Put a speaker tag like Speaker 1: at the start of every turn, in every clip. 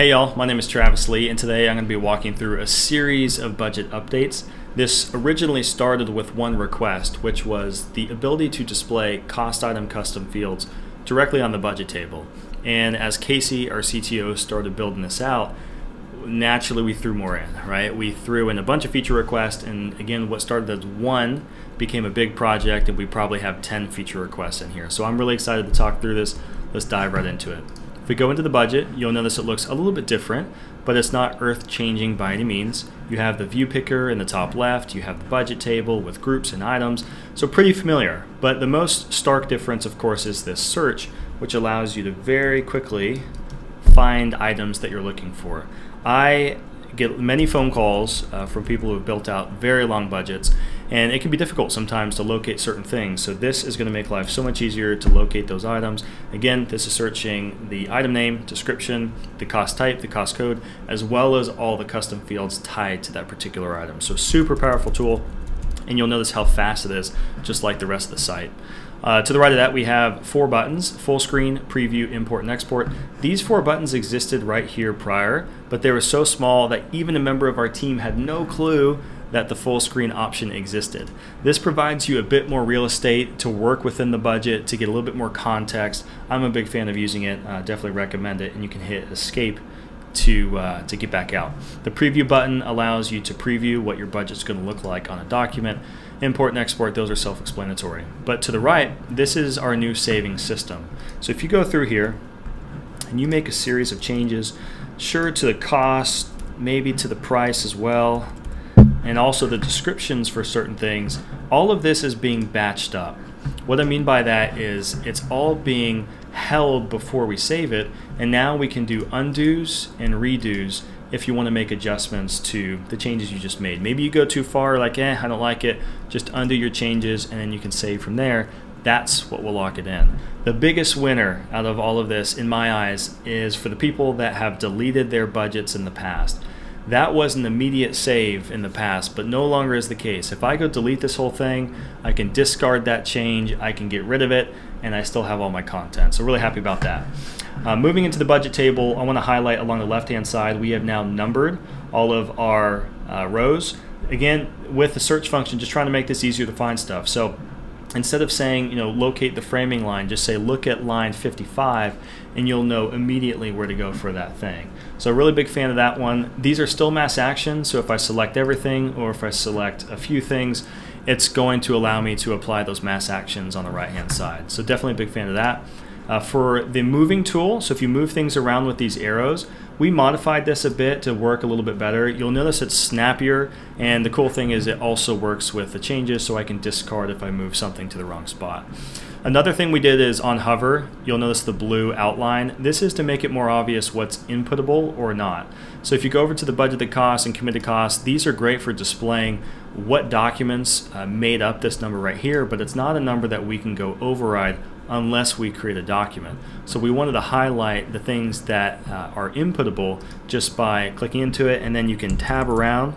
Speaker 1: Hey y'all, my name is Travis Lee and today I'm going to be walking through a series of budget updates. This originally started with one request, which was the ability to display cost item custom fields directly on the budget table. And as Casey, our CTO, started building this out, naturally we threw more in, right? We threw in a bunch of feature requests, and again, what started as one became a big project, and we probably have 10 feature requests in here. So I'm really excited to talk through this. Let's dive right into it. We go into the budget, you'll notice it looks a little bit different, but it's not earth changing by any means. You have the view picker in the top left, you have the budget table with groups and items, so pretty familiar. But the most stark difference, of course, is this search, which allows you to very quickly find items that you're looking for. I get many phone calls uh, from people who have built out very long budgets, and it can be difficult sometimes to locate certain things. So this is going to make life so much easier to locate those items. Again, this is searching the item name, description, the cost type, the cost code, as well as all the custom fields tied to that particular item. So super powerful tool, and you'll notice how fast it is, just like the rest of the site. Uh, to the right of that, we have four buttons, full screen, preview, import, and export. These four buttons existed right here prior, but they were so small that even a member of our team had no clue that the full screen option existed. This provides you a bit more real estate to work within the budget to get a little bit more context. I'm a big fan of using it, uh, definitely recommend it, and you can hit escape to, uh, to get back out. The preview button allows you to preview what your budget's going to look like on a document. Import and export, those are self-explanatory. But to the right, this is our new saving system. So if you go through here and you make a series of changes, sure to the cost, maybe to the price as well, and also the descriptions for certain things, all of this is being batched up. What I mean by that is it's all being held before we save it, and now we can do undos and redos if you want to make adjustments to the changes you just made. Maybe you go too far, like, eh, I don't like it, just undo your changes, and then you can save from there. That's what will lock it in. The biggest winner out of all of this, in my eyes, is for the people that have deleted their budgets in the past. That was an immediate save in the past, but no longer is the case. If I go delete this whole thing, I can discard that change, I can get rid of it, and I still have all my content. So really happy about that. Uh, moving into the budget table, I want to highlight along the left-hand side, we have now numbered all of our uh, rows. Again, with the search function, just trying to make this easier to find stuff. So instead of saying, you know, locate the framing line, just say look at line 55 and you'll know immediately where to go for that thing. So really big fan of that one. These are still mass action, so if I select everything or if I select a few things, it's going to allow me to apply those mass actions on the right hand side. So definitely a big fan of that. Uh, for the moving tool, so if you move things around with these arrows, we modified this a bit to work a little bit better. You'll notice it's snappier, and the cool thing is it also works with the changes, so I can discard if I move something to the wrong spot. Another thing we did is on hover, you'll notice the blue outline. This is to make it more obvious what's inputable or not. So if you go over to the budgeted costs and committed costs, these are great for displaying what documents uh, made up this number right here, but it's not a number that we can go override unless we create a document. So we wanted to highlight the things that uh, are inputable just by clicking into it and then you can tab around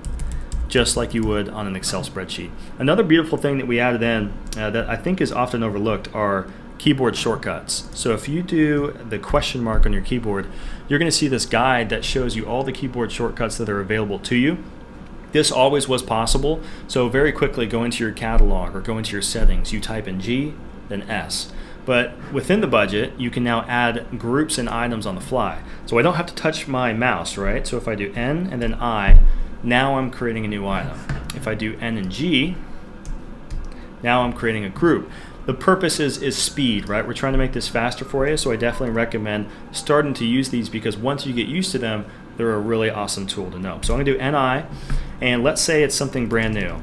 Speaker 1: just like you would on an Excel spreadsheet. Another beautiful thing that we added in uh, that I think is often overlooked are keyboard shortcuts. So if you do the question mark on your keyboard, you're going to see this guide that shows you all the keyboard shortcuts that are available to you. This always was possible, so very quickly go into your catalog or go into your settings. You type in G, then S. But within the budget, you can now add groups and items on the fly. So I don't have to touch my mouse, right? So if I do N and then I, now I'm creating a new item. If I do N and G, now I'm creating a group. The purpose is, is speed, right? We're trying to make this faster for you, so I definitely recommend starting to use these because once you get used to them, they're a really awesome tool to know. So I'm gonna do NI, and let's say it's something brand new.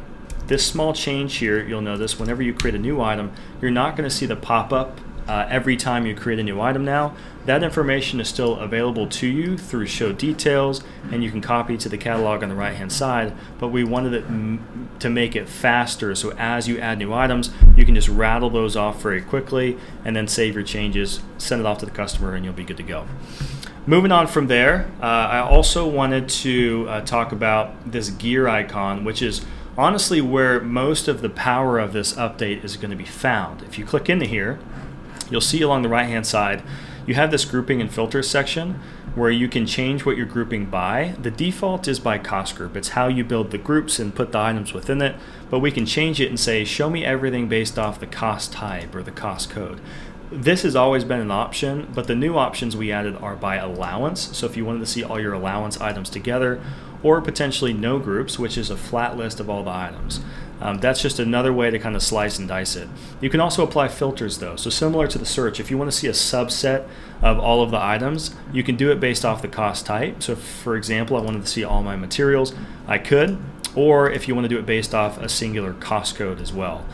Speaker 1: This small change here, you'll notice whenever you create a new item, you're not going to see the pop-up uh, every time you create a new item now. That information is still available to you through show details and you can copy to the catalog on the right hand side, but we wanted it to make it faster so as you add new items, you can just rattle those off very quickly and then save your changes, send it off to the customer and you'll be good to go. Moving on from there, uh, I also wanted to uh, talk about this gear icon, which is honestly where most of the power of this update is going to be found. If you click into here, you'll see along the right hand side, you have this grouping and filters section. where you can change what you're grouping by. The default is by cost group. It's how you build the groups and put the items within it, but we can change it and say, show me everything based off the cost type or the cost code. This has always been an option, but the new options we added are by allowance. So if you wanted to see all your allowance items together, or potentially no groups, which is a flat list of all the items. Um, that's just another way to kind of slice and dice it. You can also apply filters though. So similar to the search, if you want to see a subset of all of the items, you can do it based off the cost type. So for example, I wanted to see all my materials, I could, or if you want to do it based off a singular cost code as well.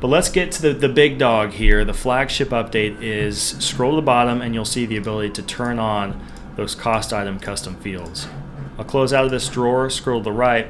Speaker 1: But let's get to the, the big dog here. The flagship update is scroll to the bottom and you'll see the ability to turn on those cost item custom fields. I'll close out of this drawer, scroll to the right,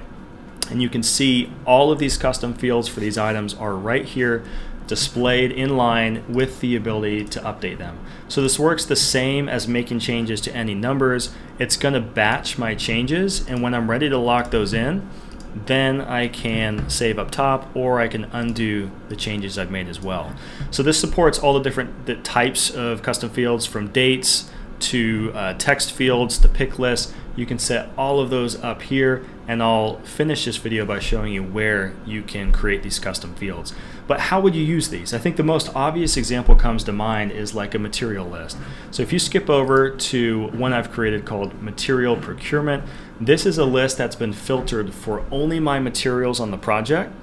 Speaker 1: and you can see all of these custom fields for these items are right here displayed in line with the ability to update them. So this works the same as making changes to any numbers. It's going to batch my changes and when I'm ready to lock those in, then I can save up top or I can undo the changes I've made as well. So this supports all the different the types of custom fields from dates to uh, text fields to pick lists. You can set all of those up here and I'll finish this video by showing you where you can create these custom fields. But how would you use these? I think the most obvious example comes to mind is like a material list. So if you skip over to one I've created called material procurement, this is a list that's been filtered for only my materials on the project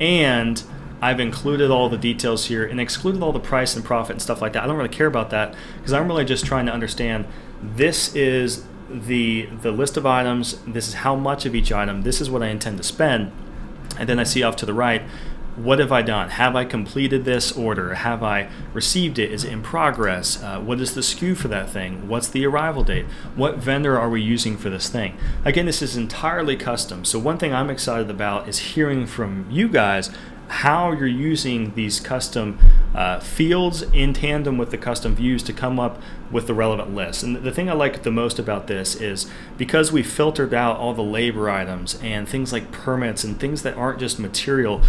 Speaker 1: and I've included all the details here and excluded all the price and profit and stuff like that. I don't really care about that because I'm really just trying to understand this is the the list of items, this is how much of each item, this is what I intend to spend. And then I see off to the right, what have I done? Have I completed this order? Have I received it? Is it in progress? Uh, what is the SKU for that thing? What's the arrival date? What vendor are we using for this thing? Again, this is entirely custom. So one thing I'm excited about is hearing from you guys how you're using these custom uh, fields in tandem with the custom views to come up with the relevant list. And the thing I like the most about this is because we filtered out all the labor items and things like permits and things that aren't just material,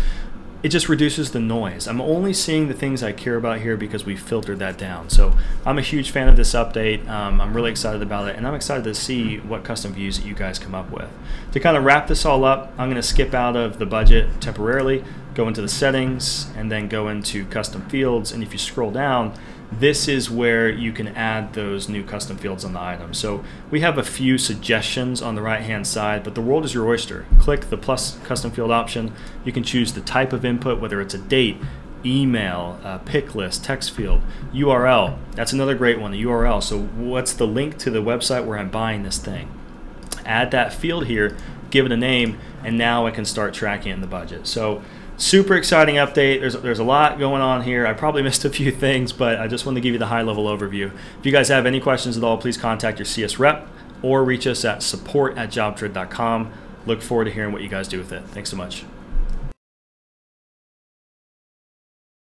Speaker 1: it just reduces the noise. I'm only seeing the things I care about here because we filtered that down. So I'm a huge fan of this update. Um, I'm really excited about it, and I'm excited to see what custom views that you guys come up with. To kind of wrap this all up, I'm going to skip out of the budget temporarily, go into the settings, and then go into custom fields. And if you scroll down, this is where you can add those new custom fields on the item. So we have a few suggestions on the right hand side, but the world is your oyster. Click the plus custom field option. You can choose the type of input, whether it's a date, email, uh, pick list, text field, URL. That's another great one, the URL. So what's the link to the website where I'm buying this thing? Add that field here, give it a name, and now I can start tracking in the budget. So super exciting update. There's, there's a lot going on here. I probably missed a few things, but I just wanted to give you the high level overview. If you guys have any questions at all, please contact your CS rep or reach us at support at jobtread.com. Look forward to hearing what you guys do with it. Thanks so much.